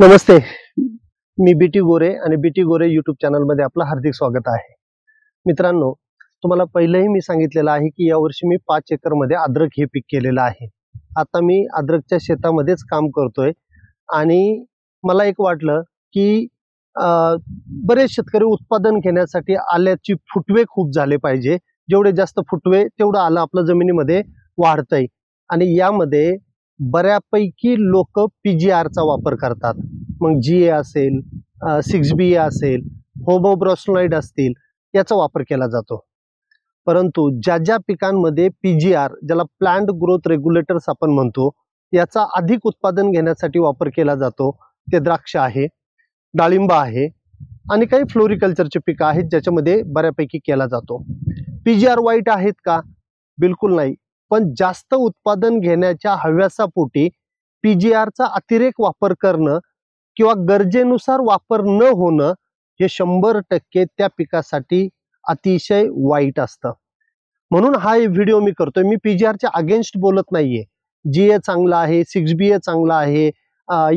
नमस्ते. मी BT गोरे आणि BT गोरे YouTube चॅनलमध्ये आपलं हार्दिक स्वागत आहे. मित्रांनो तुम्हाला पहिलंही मी सांगितलेलं आहे की यावर्षी मी पाच एकरमध्ये अद्रक हे पीक केलेलं आहे. आता मी अद्रकच्या शेतामध्येच काम करतोय आणि मला एक वाटलं की बरेच शेतकरी उत्पादन घेण्यासाठी आल्याची फुटवे खूप झाले पाहिजे. जेवढे जास्त फुटवे तेवढं आलं आपलं जमिनीमध्ये वाढतंय. आणि यामध्ये बऱ्यापैकी लोक पी जी आरचा वापर करतात. मग जी ए असेल सिक्स बी ए असेल होमोब्रॉस्नॉइड असतील याचा वापर केला जातो. परंतु ज्या ज्या पिकांमध्ये पी जी आर ज्याला प्लांट ग्रोथ रेग्युलेटर्स आपण म्हणतो याचा अधिक उत्पादन घेण्यासाठी वापर केला जातो ते द्राक्ष आहे डाळिंब आहे आणि काही फ्लोरिकल्चरचे पिकं आहेत ज्याच्यामध्ये बऱ्यापैकी केला जातो. पी जी आर वाईट आहेत का? बिलकुल नाही. पण जास्त उत्पादन घेण्याच्या हव्यासापोटी पी जी आरचा अतिरेक वापर करणं किंवा गरजेनुसार वापर न होणं हे शंभर टक्के त्या पिकासाठी अतिशय वाईट असतं. म्हणून हा व्हिडिओ मी करतोय. मी पी जी आरच्या अगेन्स्ट बोलत नाहीये. जी ए चांगला आहे सिक्स बी ए चांगला आहे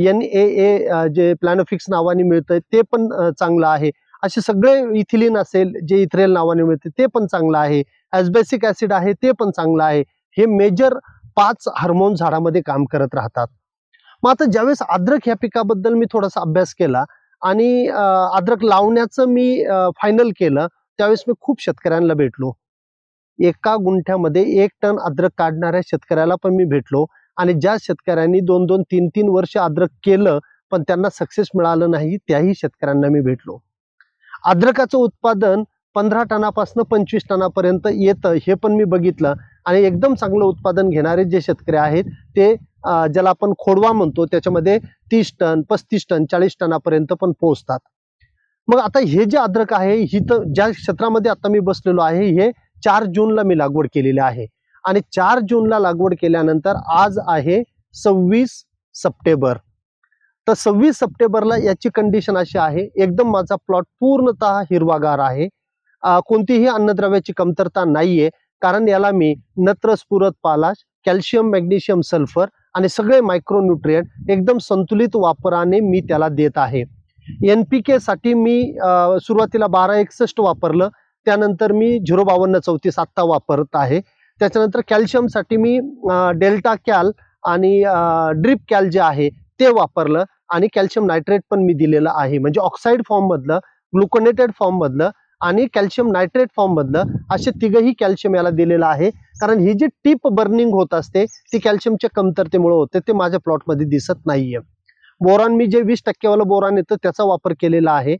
एन ए ए जे प्लॅनोफिक्स नावाने मिळतंय ते पण चांगलं आहे. असे सगळे इथिलिन असेल जे इथ्रेल नावाने मिळते ते पण चांगलं आहे. ॲस्बेसिक ऍसिड आहे ते पण चांगलं आहे. हे मेजर पाच हार्मोन झाडामध्ये काम करत राहतात. मग आता ज्यावेळेस अद्रक ह्या पिकाबद्दल मी थोडासा अभ्यास केला आणि अं, अद्रक लावण्याचं मी फायनल केलं त्यावेळेस मी खूप शेतकऱ्यांना भेटलो. एका गुंठ्यामध्ये एक टन अद्रक काढणाऱ्या शेतकऱ्याला पण मी भेटलो आणि ज्या शेतकऱ्यांनी दोन दोन तीन तीन वर्ष अद्रक केलं पण त्यांना सक्सेस मिळालं नाही त्याही शेतकऱ्यांना मी भेटलो. अद्रकाचं उत्पादन पंधरा टनापासून पंचवीस टनापर्यंत येतं हे पण मी बघितलं. आणि एकदम चांगलं उत्पादन घेणारे जे शेतकरी आहेत ते ज्याला आपण खोडवा म्हणतो त्याच्यामध्ये तीस टन पस्तीस टन चाळीस टनापर्यंत पण पोहोचतात. मग आता हे जे अद्रक आहे ही तर ज्या क्षेत्रामध्ये आता मी बसलेलो आहे हे चार जूनला मी लागवड केलेली आहे. आणि चार जूनला लागवड केल्यानंतर आज आहे सव्वीस सप्टेंबर. तर सव्वीस सप्टेंबरला याची कंडिशन अशी आहे एकदम माझा प्लॉट पूर्णतः हिरवागार आहे. कोणतीही अन्नद्रव्याची कमतरता नाहीये. कारण याला मी नत्र स्फुरत पालाश कॅल्शियम मॅग्नेशियम सल्फर आणि सगळे मायक्रोन्युट्रियंट एकदम संतुलित वापराने मी त्याला देत आहे. एन पी केसाठी मी सुरुवातीला बारा एकसष्ट वापरलं त्यानंतर मी झिरो बावन्न चौतीस आत्ता वापरत आहे. त्याच्यानंतर कॅल्शियमसाठी मी डेल्टा कॅल आणि ड्रिप कॅल जे आहे ते वापरलं आणि कॅल्शियम नायट्रेट पण मी दिलेलं आहे. म्हणजे ऑक्साईड फॉर्ममधलं ग्लुकोनेटेड फॉर्ममधलं आणि कॅल्शियम नायट्रेट फॉर्ममधलं असे तिघही कॅल्शियम याला दिलेलं आहे. कारण ही जी टीप बर्निंग होत असते ती कॅल्शियमच्या कमतरतेमुळे होते ते माझ्या प्लॉटमध्ये दिसत नाहीये. बोरॉन मी जे वीस टक्केवालं बोरॉन येतं त्याचा वापर केलेला आहे.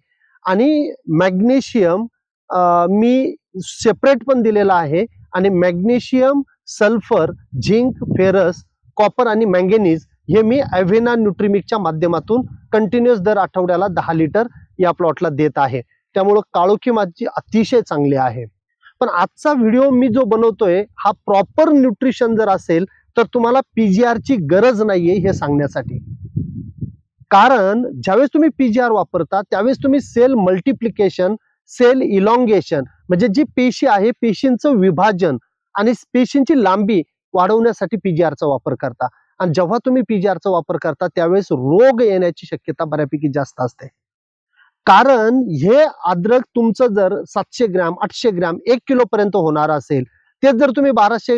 आणि मॅग्नेशियम मी सेपरेट पण दिलेला आहे. आणि magnesium sulphur zinc ferrous copper आणि मँगेनीज हे मी ॲव्हेना न्यूट्रिमिकच्या माध्यमातून कंटिन्युअस दर आठवड्याला दहा लिटर या प्लॉटला देत आहे. त्यामुळं काळोखी माझी अतिशय चांगली आहे. पण आजचा व्हिडिओ मी जो बनवतोय हा प्रॉपर न्यूट्रिशन जर असेल तर तुम्हाला पीजीआर ची गरज नाहीये हे सांगण्यासाठी. कारण ज्यावेळेस तुम्ही पीजीआर वापरता त्यावेळेस तुम्ही सेल मल्टिप्लिकेशन सेल इलॉंगेशन म्हणजे जी पेशी आहे पेशींचं विभाजन आणि पेशींची लांबी वाढवण्यासाठी पीजीआरचा वापर करता. आणि जेव्हा तुम्ही पीजीआरचा वापर करता त्यावेळेस रोग येण्याची शक्यता बऱ्यापैकी जास्त असते. कारण हे अद्रक तुमचं जर सातशे ग्रॅम आठशे ग्रॅम एक किलो पर्यंत होणार असेल तेच जर तुम्ही बाराशे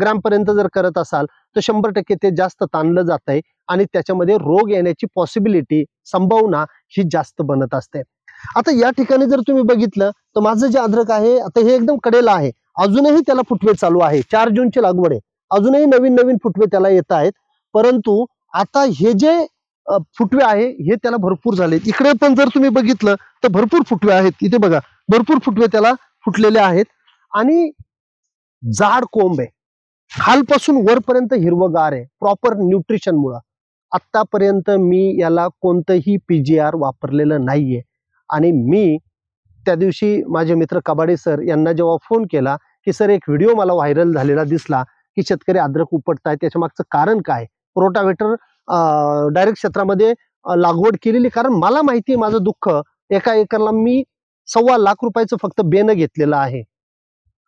ग्रॅम पर्यंत जर करत असाल तर शंभर टक्के ते जास्त ताणलं जात आहे आणि त्याच्यामध्ये रोग येण्याची पॉसिबिलिटी संभावना ही जास्त बनत असते. आता या ठिकाणी जर तुम्ही बघितलं तर माझं जे अद्रक आहे आता हे एकदम कडेला आहे. अजूनही त्याला फुटवे चालू आहे. चार जूनची लागवड आहे. अजूनही नवीन नवीन फुटवे त्याला येत आहेत. परंतु आता हे जे फुटवे आहे हे त्याला भरपूर झाले. इकडे पण जर तुम्ही बघितलं तर भरपूर फुटवे आहेत. इथे बघा भरपूर फुटवे त्याला फुटलेले आहेत. आणि जाड कोंब आहे. खालपासून वरपर्यंत हिरवगार आहे. प्रॉपर न्यूट्रिशन आत्तापर्यंत आतापर्यंत मी याला कोणतंही पीजीआर वापरलेलं नाहीये. आणि मी त्या दिवशी माझे मित्र कबाडे सर यांना जेव्हा फोन केला की सर एक व्हिडिओ मला व्हायरल झालेला दिसला की शेतकरी अद्रक उपटताय त्याच्या मागचं कारण काय? रोटावेटर डायरेक्ट क्षेत्रामध्ये लागवड केलेली. कारण मला माहिती आहे माझं दुःख एका एकरला मी सव्वा लाख रुपयाचं फक्त बेनं घेतलेलं आहे.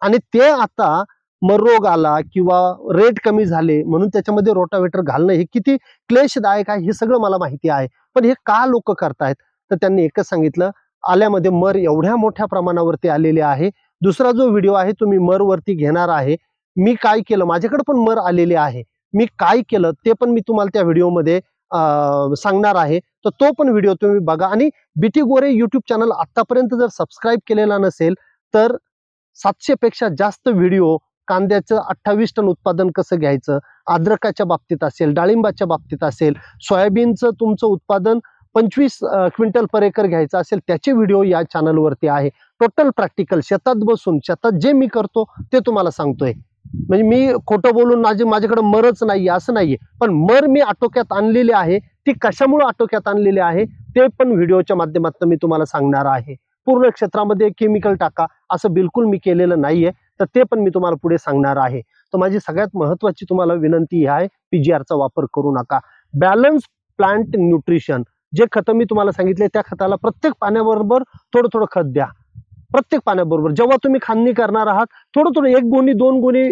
आणि ते आता मग रोग आला किंवा रेट कमी झाले म्हणून त्याच्यामध्ये रोटावेटर घालणं हे किती क्लेशदायक आहे हे सगळं मला माहिती आहे. पण हे का लोक करतायत? तर त्यांनी एकच सांगितलं आल्यामध्ये मर एवढ्या मोठ्या प्रमाणावरती आलेले आहे. दुसरा जो व्हिडिओ आहे तो मी मरवरती घेणार आहे. मी काय केलं? माझ्याकडे पण मर आलेले आहे. मी काय केलं ते पण मी तुम्हाला त्या व्हिडिओमध्ये सांगणार आहे. तर तो पण व्हिडिओ तुम्ही बघा. आणि बीटी गोरे युट्यूब चॅनल आतापर्यंत जर सबस्क्राईब केलेला नसेल तर सातशे पेक्षा जास्त व्हिडिओ कांद्याचं अठ्ठावीस टन उत्पादन कसं घ्यायचं अद्रकाच्या बाबतीत असेल डाळिंबाच्या बाबतीत असेल सोयाबीनचं तुमचं उत्पादन पंचवीस क्विंटल पर एकर घ्यायचं असेल त्याचे व्हिडिओ या चॅनलवरती आहे. टोटल प्रॅक्टिकल शेतात बसून शेतात जे मी करतो ते तुम्हाला सांगतोय. म्हणजे मी खोटं बोलून माझी माझ्याकडे मरच नाहीये असं नाहीये. पण मर मी आटोक्यात आणलेली आहे ती कशामुळे आटोक्यात आणलेली आहे ते पण व्हिडिओच्या माध्यमातून मी तुम्हाला सांगणार आहे. पूर्ण क्षेत्रामध्ये केमिकल टाका असं बिलकुल मी केलेलं नाहीये तर ते पण मी तुम्हाला पुढे सांगणार आहे. तर माझी सगळ्यात महत्वाची तुम्हाला विनंती ही आहे पीजीआरचा वापर करू नका. बॅलन्स प्लांट न्यूट्रिशन जे खतं मी तुम्हाला सांगितले त्या खताला प्रत्येक पाण्याबरोबर थोडं थोडं खत द्या. प्रत्येक पाण्याबरोबर. जेव्हा तुम्ही खांदणी करणार आहात थोडं थोडं एक गोणी दोन गोणी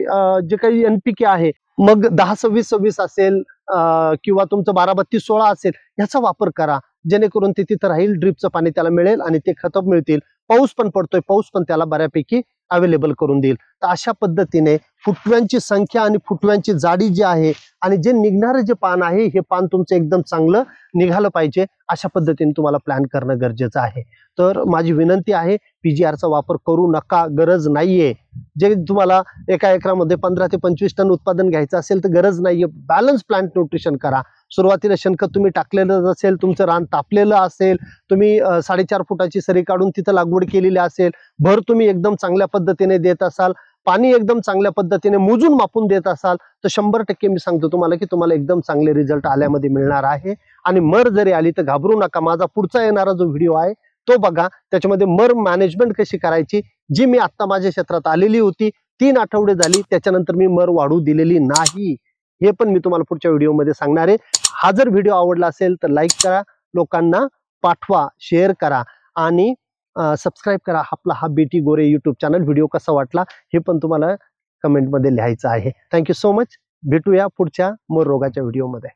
जे काही एनपीके आहे मग दहा सव्वीस सव्वीस असेल किंवा तुमचं बारा बत्तीस सोळा असेल याचा वापर करा. जेणेकरून ते तिथं राहील ड्रिपचं पाणी त्याला मिळेल आणि ते खतं मिळतील. पाऊस पण पडतोय पाऊस पण त्याला बऱ्यापैकी अवेलेबल करून देईल. तर अशा पद्धतीने फुटव्यांची संख्या आणि फुटव्यांची जाडी जी आहे आणि जे निघणारं जे पान आहे हे पान तुमचं एकदम चांगलं निघालं पाहिजे अशा पद्धतीने तुम्हाला प्लॅन करणं गरजेचं आहे. तर माझी विनंती आहे पी जी आरचा वापर करू नका गरज नाहीये. जे तुम्हाला एका एकरामध्ये पंधरा ते पंचवीस टन उत्पादन घ्यायचं असेल तर गरज नाहीये. बॅलन्स प्लांट न्यूट्रिशन करा. सुरुवातीला शेणखत तुम्ही टाकलेलं असेल तुमचं रान तापलेलं असेल तुम्ही साडेचार फुटाची सरी काढून तिथं लागवड केलेली असेल भर तुम्ही एकदम चांगल्या पद्धतीने देत असाल पाणी एकदम चांगल्या पद्धतीने मोजून मापून देत असाल तर शंभर टक्के मी सांगतो तुम्हाला की तुम्हाला एकदम चांगले रिझल्ट आल्यामध्ये मिळणार आहे. आणि मर जरी आली तर घाबरू नका माझा पुढचा येणारा जो व्हिडिओ आहे तो बघा. त्याच्यामध्ये मर मॅनेजमेंट कशी करायची? जी मी आत्ता माझ्या क्षेत्रात आलेली होती तीन आठवडे झाली त्याच्यानंतर मी मर वाढू दिलेली नाही. हे पण मी तुम्हाला पुढच्या व्हिडिओमध्ये सांगणार आहे. हा जर व्हिडिओ आवडला असेल तर लाईक करा, लोकांना पाठवा शेअर करा आणि सबस्क्राईब करा आपला हा बेटी गोरे यूट्यूब चॅनल व्हिडिओ कसा वाटला हे पण तुम्हाला कमेंटमध्ये लिहायचं आहे. थँक्यू सो मच भेटूया पुढच्या मोर रोगाच्या व्हिडिओमध्ये.